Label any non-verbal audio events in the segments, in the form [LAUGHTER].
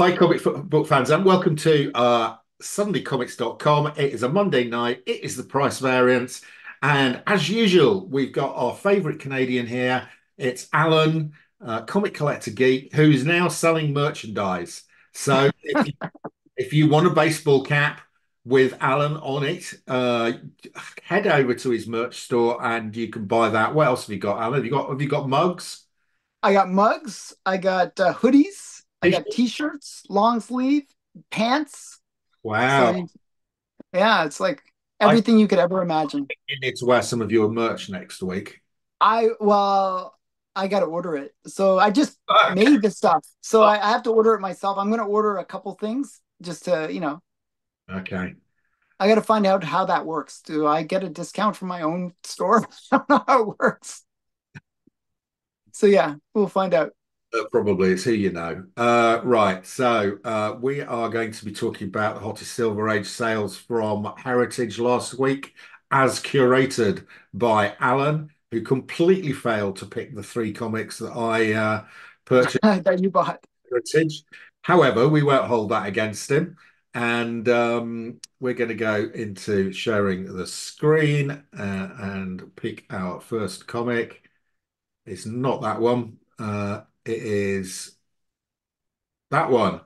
Hi, comic book fans, and welcome to uh, SuddenlyComics.com. It is a Monday night. It is the price variants. And as usual, we've got our favourite Canadian here. It's Alan, uh, comic collector geek, who's now selling merchandise. So if you, [LAUGHS] if you want a baseball cap with Alan on it, uh, head over to his merch store and you can buy that. What else have you got, Alan? Have you got have you got mugs? I got mugs. I got uh, hoodies. I got t-shirts, long sleeve, pants. Wow. So, yeah, it's like everything I, you could ever imagine. You need to wear some of your merch next week. I well, I got to order it. So I just okay. made the stuff. So I, I have to order it myself. I'm going to order a couple things just to, you know. Okay. I got to find out how that works. Do I get a discount from my own store? [LAUGHS] I don't know how it works. So yeah, we'll find out. Uh, probably it's who you know. Uh, right, so uh, we are going to be talking about the hottest Silver Age sales from Heritage last week, as curated by Alan, who completely failed to pick the three comics that I uh, purchased [LAUGHS] that you bought. Heritage. However, we won't hold that against him, and um, we're going to go into sharing the screen uh, and pick our first comic. It's not that one. Uh, it is that one.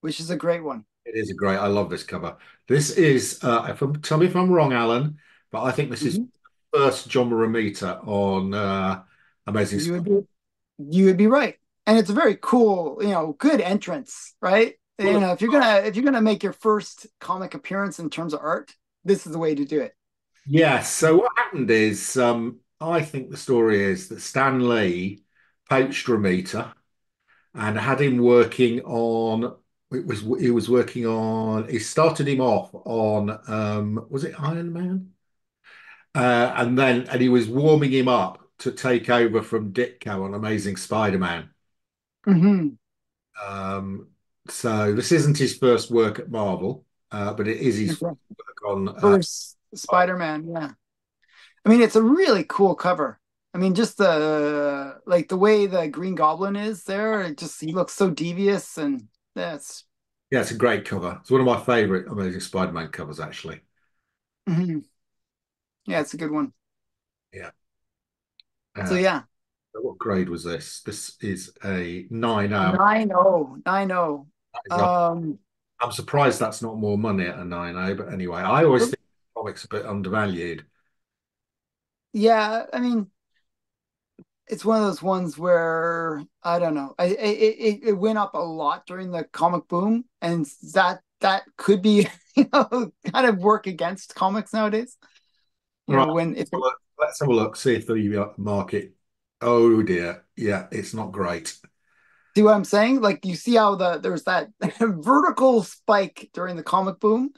Which is a great one. It is a great. I love this cover. This is. Uh, if I'm, tell me if I'm wrong, Alan, but I think this mm -hmm. is mm-hmm. first John Romita on uh, Amazing. You would, be, you would be right, and it's a very cool, you know, good entrance, right? Well, you know, if you're gonna if you're gonna make your first comic appearance in terms of art, this is the way to do it. Yeah. So what happened is um, I think the story is that Stan Lee poached Romita and had him working on. It was he was working on. He started him off on. Um, was it Iron Man? Uh, and then and he was warming him up to take over from Ditko on Amazing Spider-Man. Mm-hmm. Um, so this isn't his first work at Marvel, uh, but it is his work on uh, first Spider-Man. Yeah. I mean, it's a really cool cover. I mean, just the like the way the Green Goblin is there. It just he looks so devious, and that's yeah, it's a great cover. It's one of my favorite Amazing Spider-Man covers, actually. Mm-hmm. Yeah, it's a good one. Yeah. Uh, so yeah. What grade was this? This is a 9 0. 9 0. 9 0. Um, I'm surprised that's not more money at a 9 0, but anyway, I always think comics a bit undervalued. Yeah, I mean, it's one of those ones where I don't know. I, it, it went up a lot during the comic boom, and that that could be [LAUGHS] you know kind of work against comics nowadays. You right. know, when if let's have a look, see if the market. Oh dear, yeah, it's not great. See what I'm saying? Like you see how the there's that [LAUGHS] vertical spike during the comic boom,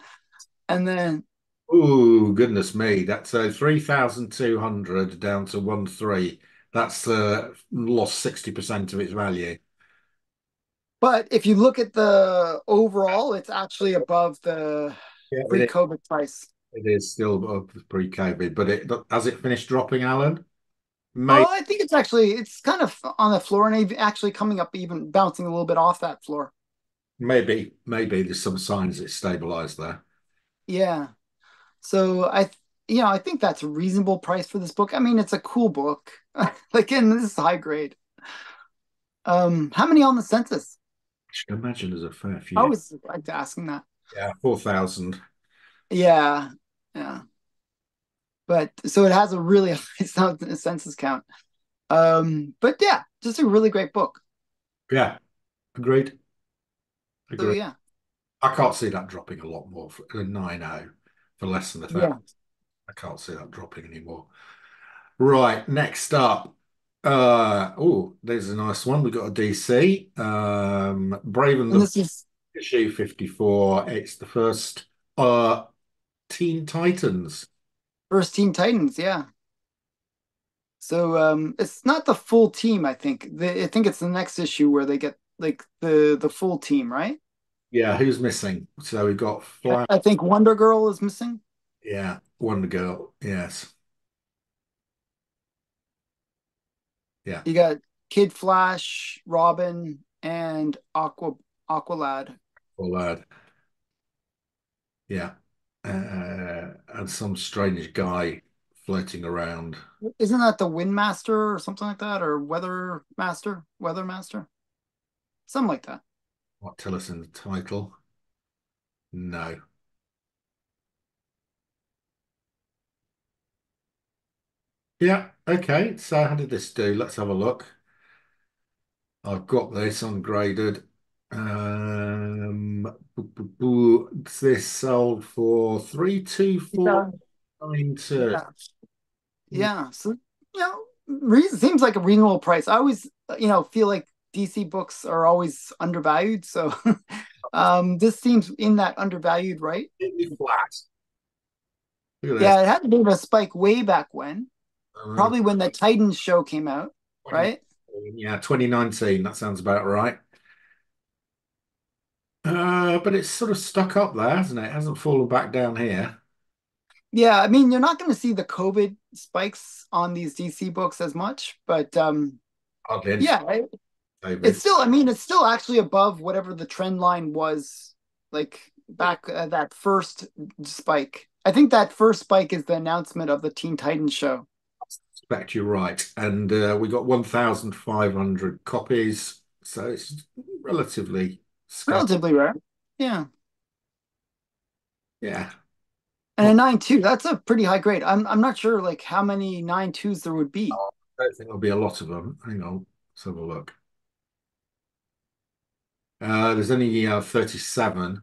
and then Oh goodness me! That's uh, three thousand two hundred down to one three. That's uh, lost sixty percent of its value. But if you look at the overall, it's actually above the yeah, pre-COVID price. It is still above pre-COVID, but it has it finished dropping, Alan? Maybe. Oh, I think it's actually it's kind of on the floor and actually coming up, even bouncing a little bit off that floor. Maybe, maybe there's some signs it's stabilized there. Yeah. So I, you know, I think that's a reasonable price for this book. I mean, it's a cool book. [LAUGHS] like, and this is high grade. Um, how many on the census? I should imagine there's a fair few. I was like asking that. Yeah, four thousand. Yeah, yeah. But so it has a really [LAUGHS] high census count. Um, but yeah, just a really great book. Yeah, agreed. Agreed. So, yeah. I can't see that dropping a lot more for a 9 0 for less than a thousand. Yeah. I can't see that dropping anymore. Right, next up. Uh oh, there's a nice one. We've got a DC. Um Brave and, and the is... issue 54. It's the first uh Teen Titans. First Teen Titans, yeah. So um it's not the full team, I think. The, I think it's the next issue where they get like the the full team, right? Yeah, who's missing? So we've got Flash. I think Wonder Girl is missing. Yeah, Wonder Girl. Yes. Yeah. You got Kid Flash, Robin, and Aqua Aqualad. Aqualad. Yeah. Uh, and some strange guy floating around. Isn't that the Windmaster or something like that, or Weather Master, Weather Master, something like that? What tell us in the title? No. Yeah, okay. So how did this do? Let's have a look. I've got this ungraded. Um, this sold for three two four nine two. Yeah. yeah. So you know, seems like a reasonable price. I always, you know, feel like DC books are always undervalued. So [LAUGHS] um, this seems in that undervalued, right? Flat. Yeah, it had to be a spike way back when. Uh, Probably when the Titans show came out, right? Yeah, 2019. That sounds about right. Uh, but it's sort of stuck up there, hasn't it? it? Hasn't fallen back down here. Yeah, I mean, you're not going to see the COVID spikes on these DC books as much, but um, yeah, it's still. I mean, it's still actually above whatever the trend line was, like back uh, that first spike. I think that first spike is the announcement of the Teen Titans show suspect you're right. And uh, we got 1,500 copies. So it's relatively relatively rare. Yeah. Yeah. And a nine two, that's a pretty high grade. I'm I'm not sure like how many nine twos there would be. I don't think there'll be a lot of them. Hang on, let's have a look. Uh, there's only uh, 37.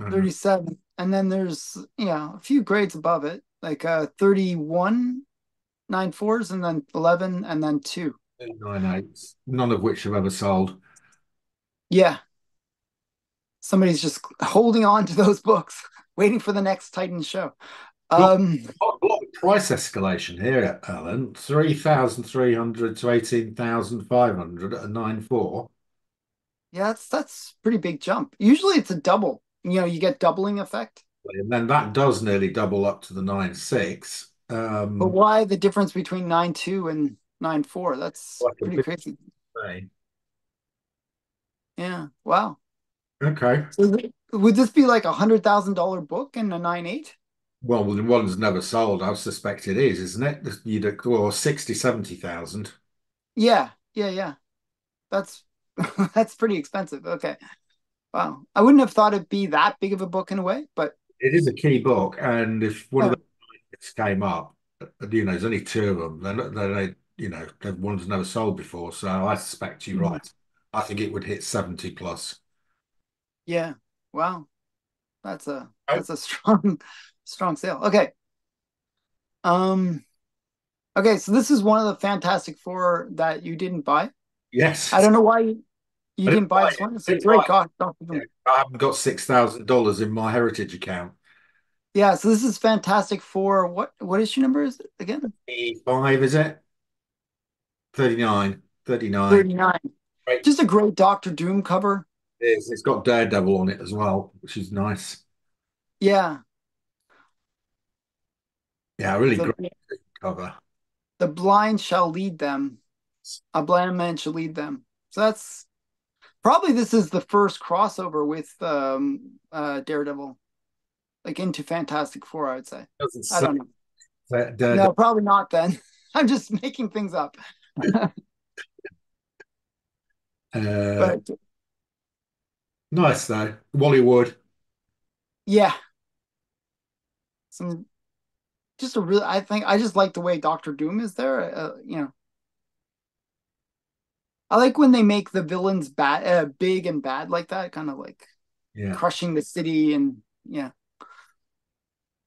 Uh, 37. And then there's yeah, a few grades above it, like uh 31 nine fours and then 11 and then two. Nine eights, none of which have ever sold. Yeah. Somebody's just holding on to those [LAUGHS] books, waiting for the next Titan show. Um, a lot of price escalation here, Alan. 3,300 to 18,500 at a 9 4. Yeah, that's that's pretty big jump. Usually it's a double. You know, you get doubling effect. And then that does nearly double up to the 9 6. Um, but why the difference between nine two and nine four? That's like pretty crazy. Way. Yeah. Wow. Okay. So would this be like a hundred thousand dollar book in a nine eight? Well, the one's never sold. I suspect it is, isn't it? You'd well 60, 70,000. Yeah, yeah, yeah. That's [LAUGHS] that's pretty expensive. Okay. Wow. I wouldn't have thought it'd be that big of a book in a way, but it is a key book. And if one yeah. of the came up, you know, there's only two of them. They're, they're, you know, one's never sold before. So I suspect you're mm-hmm. right. I think it would hit 70 plus. Yeah. Wow. That's a that's a [LAUGHS] strong strong sale. Okay. Um okay, so this is one of the Fantastic Four that you didn't buy. Yes. I don't know why you, you didn't, buy, this one. It's a great cost. I haven't got six thousand dollars in my heritage account. Yeah, so this is Fantastic Four. What what issue number is it again? Five, is it? 39. 39. 39. Right. Just a great Doctor Doom cover. It is. It's got Daredevil on it as well, which is nice. Yeah. Yeah, really so, great cover. The blind shall lead them. A blind man should lead them. So that's probably this is the first crossover with um uh Daredevil like into Fantastic Four, I would say. I don't know. That, that, no, probably not then. [LAUGHS] I'm just making things up. [LAUGHS] uh, but, nice though. Wally Wood. Yeah. Some just a really I think I just like the way Doctor Doom is there. Uh, you know. I like when they make the villains bad uh, big and bad like that, kind of like yeah. crushing the city and yeah.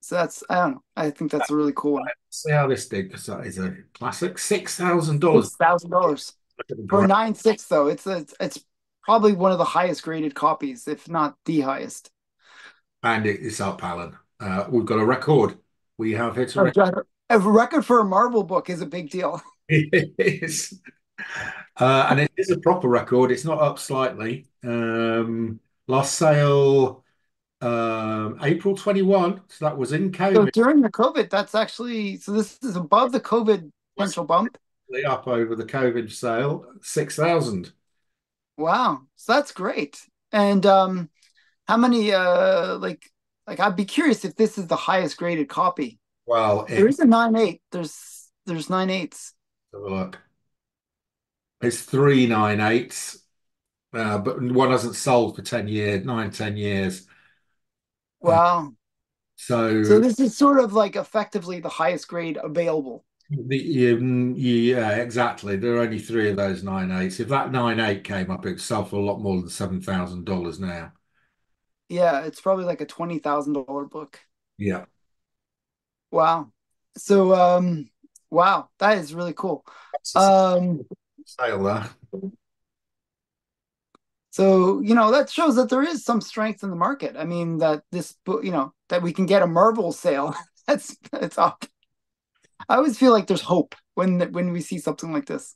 So that's I don't know. I think that's a really cool one. See how this did because that is a classic. Six thousand dollars. Six thousand dollars for nine six though. It's a, it's it's probably one of the highest graded copies, if not the highest. And it's up, Alan. Uh, we've got a record. We have hit a record. A record for a Marvel book is a big deal. [LAUGHS] it is. Uh, and it is a proper record. It's not up slightly. Um, last sale um, April 21. So that was in COVID. So during the COVID, that's actually so this is above the COVID potential bump. up over the COVID sale, 6,000. Wow. So that's great. And um how many uh like like I'd be curious if this is the highest graded copy. Well, There it, is a nine eight. There's there's nine eights. have a look. It's three nine eights, uh, but one hasn't sold for 10 years, nine, 10 years. Uh, Wow. so So this is sort of like effectively the highest grade available. the, um, yeah, exactly. There are only three of those nine eights. If that nine eight came up, it'd sell for a lot more than seven thousand dollars now. Yeah, it's probably like a twenty thousand dollar book. Yeah. Wow. So um wow, that is really cool. Um sale so you know that shows that there is some strength in the market. I mean that this book, you know, that we can get a Marvel sale. [LAUGHS] That's that's up. I always feel like there's hope when when we see something like this.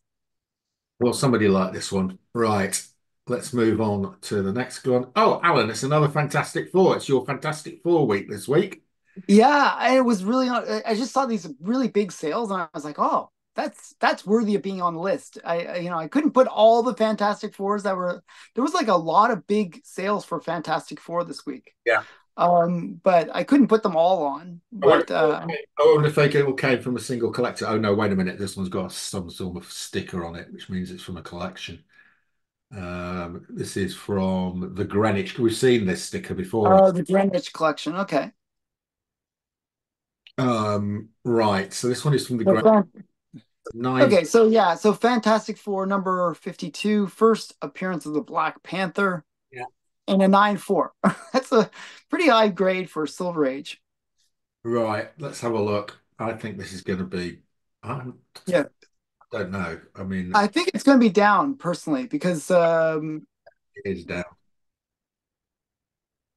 Well, somebody liked this one. Right. Let's move on to the next one. Oh, Alan, it's another Fantastic Four. It's your Fantastic Four week this week. Yeah, it was really I just saw these really big sales and I was like, "Oh, that's that's worthy of being on the list." I, I you know, I couldn't put all the Fantastic Fours that were there was like a lot of big sales for Fantastic Four this week. Yeah. Um, but I couldn't put them all on. I wonder, But uh I wonder if they all came from a single collector. Oh no, wait a minute. This one's got some sort of sticker on it, which means it's from a collection. Um, this is from the Greenwich. We've seen this sticker before. oh, the Greenwich collection. Okay. Um, right. So this one is from the Greenwich. Nine. Okay, so yeah, so Fantastic Four number 52, first appearance of the Black Panther. Yeah. And a 9-4. [LAUGHS] That's a pretty high grade for Silver Age. Right. Let's have a look. I think this is going to be. I Yeah. don't know. I mean, I think it's going to be down personally because um it is down.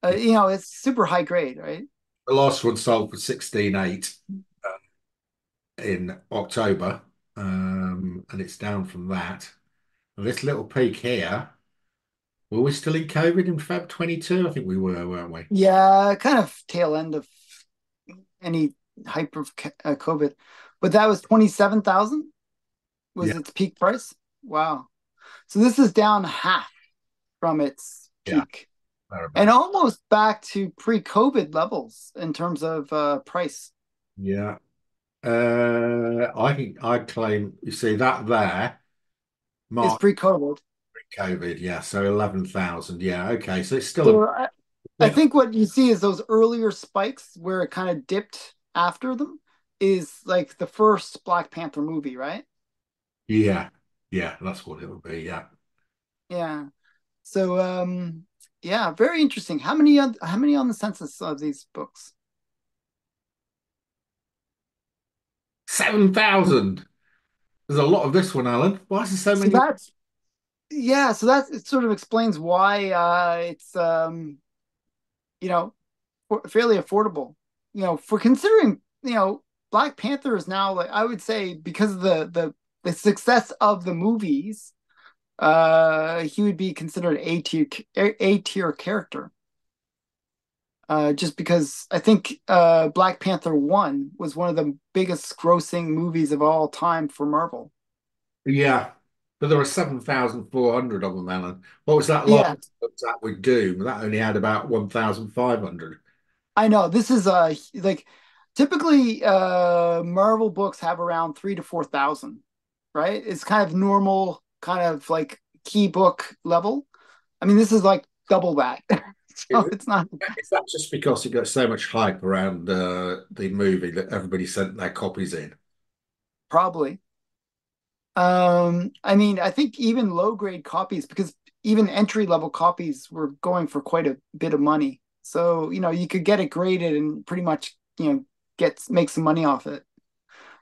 uh, you know it's super high grade, right? The last one sold for sixteen eight uh, in October, um, and it's down from that. This little peak here. Were we still in COVID in Feb 22? I think we were, weren't we? Yeah, kind of tail end of any hyper uh, COVID, but that was twenty seven thousand was Yeah. its peak price. Wow, so this is down half from its peak Thereabouts. and almost back to pre COVID levels in terms of uh, price. Yeah. Uh, I think I claim, you see that there, Mark, It's pre COVID. Pre-COVID, yeah. So 11,000. Yeah. Okay. So it's still So a, I, I think what you see is those earlier spikes where it kind of dipped after them is like the first Black Panther movie, right? yeah. Yeah. That's what it would be. Yeah. Yeah. So um yeah, very interesting. How many on how many on the census of these books? 7,000. There's a lot of this one, Alan. Why is there so So many? that's yeah, so that it sort of explains why uh it's um you know fairly affordable. You know, for considering, you know, Black Panther is now like I would say because of the the the success of the movies, uh he would be considered a tier a tier character. Uh, just because I think uh, Black Panther 1 was one of the biggest grossing movies of all time for Marvel. Yeah. But there were 7,400 of them, Alan. What was that Yeah, last looked at with Doom? That only had about 1,500. I know. This is uh like typically uh Marvel books have around three to four thousand, right? It's kind of normal, kind of like key book level. I mean, this is like double that. [LAUGHS] So Is it? it's not [LAUGHS] Is that just because it got so much hype around uh, the movie that everybody sent their copies in? probably. Um, I mean, I think even low grade copies, because even entry level copies were going for quite a bit of money. So, you know, you could get it graded and pretty much, you know, get make some money off it.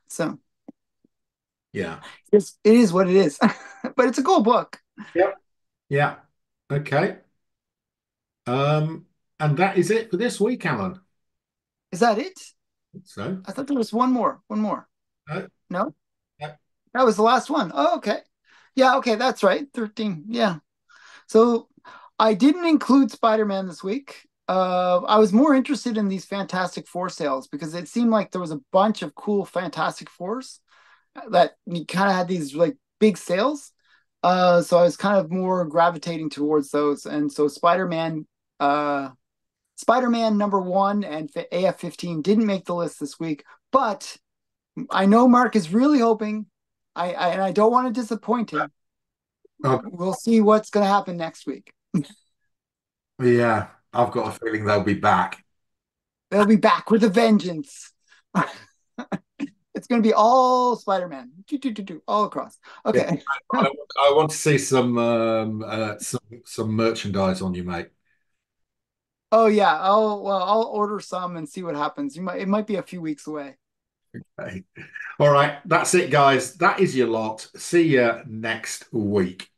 So Yeah. it's it is what it is. [LAUGHS] But it's a cool book. Yep. Yeah. Okay. Um, and that is it for this week, Alan. Is that it? So, I thought there was one more. One more. no, No? no. That was the last one. Oh, okay. Yeah, okay, that's right. 13. Yeah. So I didn't include Spider-Man this week. Uh, I was more interested in these Fantastic Four sales because it seemed like there was a bunch of cool Fantastic Fours. that you kind of had these like big sales. Uh, so I was kind of more gravitating towards those, and so Spider-Man, uh, Spider-Man number one and AF-15 didn't make the list this week, but I know Mark is really hoping. I, I and I don't want to disappoint him. Okay. We'll see what's going to happen next week. [LAUGHS] yeah, I've got a feeling they'll be back. They'll be back with a vengeance. [LAUGHS] it's going to be all Spider-Man, all across. Okay. I, I, want to see some um, uh, some some merchandise on you, mate. Oh yeah, I'll well, I'll order some and see what happens. You might it might be a few weeks away. Okay. All right, that's it, guys. That is your lot. See you next week.